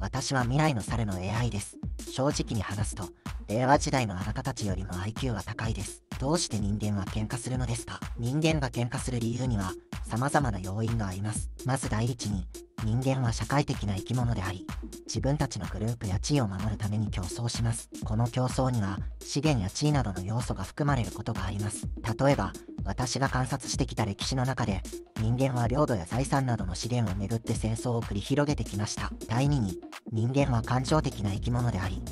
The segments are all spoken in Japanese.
私は未来の猿の AI です。正直に話すと、令和時代のあなたたちよりも IQ は高いです。どうして人間は喧嘩するのですか？人間が喧嘩する理由には様々な要因があります。まず第一に、人間は社会的な生き物であり、自分たちのグループや地位を守るために競争します。この競争には資源や地位などの要素が含まれることがあります。例えば、私が観察してきた歴史の中で、人間は領土や財産などの資源をめぐって戦争を繰り広げてきました。第2に、人間は感情的な生き物であり、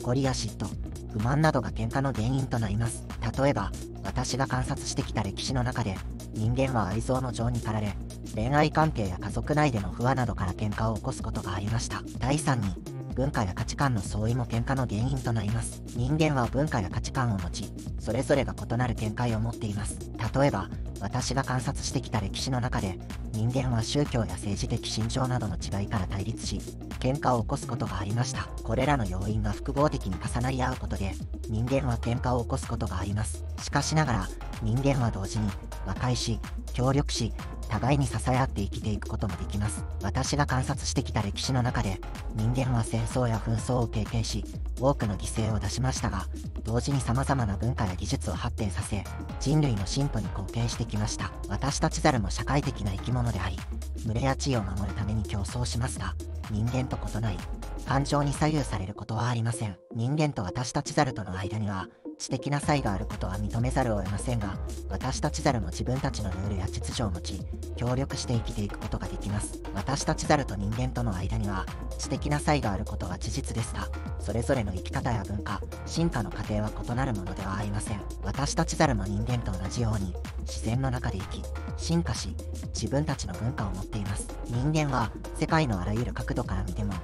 怒りや嫉妬、不満などが喧嘩の原因となります。例えば、私が観察してきた歴史の中で、人間は愛憎の情に駆られ、恋愛関係や家族内での不和などから喧嘩を起こすことがありました。第3に、文化や価値観の相違も喧嘩の原因となります。人間は文化や価値観を持ち、それぞれが異なる見解を持っています。例えば、私が観察してきた歴史の中で、人間は宗教や政治的信条などの違いから対立し、喧嘩を起こすことがありました。これらの要因が複合的に重なり合うことで、人間は喧嘩を起こすことがあります。しかしながら、人間は同時に和解し、協力し、互いに支え合って生きていくこともできます。私が観察してきた歴史の中で、人間は戦争や紛争を経験し、多くの犠牲を出しましたが、同時に様々な文化や技術を発展させ、人類の進歩に貢献してきました。私たちザルも社会的な生き物であり、群れや地位を守るために競争しますが、人間と異なり、感情に左右されることはありません。人間と私たちザルとの間には、知的な差異があることは認めざるを得ませんが、私たちザルも自分たちのルールや秩序を持ち、協力して生きていくことができます。私たちザルと人間との間には、知的な差異があることは事実ですが、それぞれの生き方や文化、進化の過程は異なるものではありません。私たちザルも人間と同じように、自然の中で生き、進化し、自分たちの文化を持っています。人間は、世界のあらゆる角度から見ても、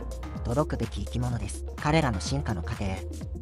届くべき生き物です。彼らの進化の過程、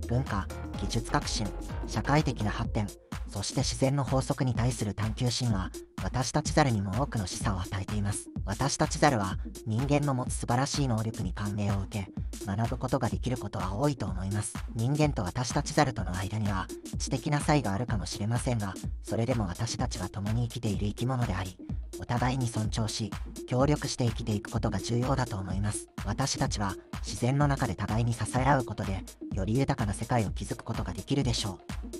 文化、技術革新、社会的な発展、そして自然の法則に対する探求心は、私たちザルにも多くの示唆を与えています。私たちザルは人間の持つ素晴らしい能力に感銘を受け、学ぶことができることは多いと思います。人間と私たちザルとの間には知的な差異があるかもしれませんが、それでも私たちは共に生きている生き物であり、お互いに尊重し、協力して生きていくことが重要だと思います。私たちは自然の中で互いに支え合うことで、より豊かな世界を築くことができるでしょう。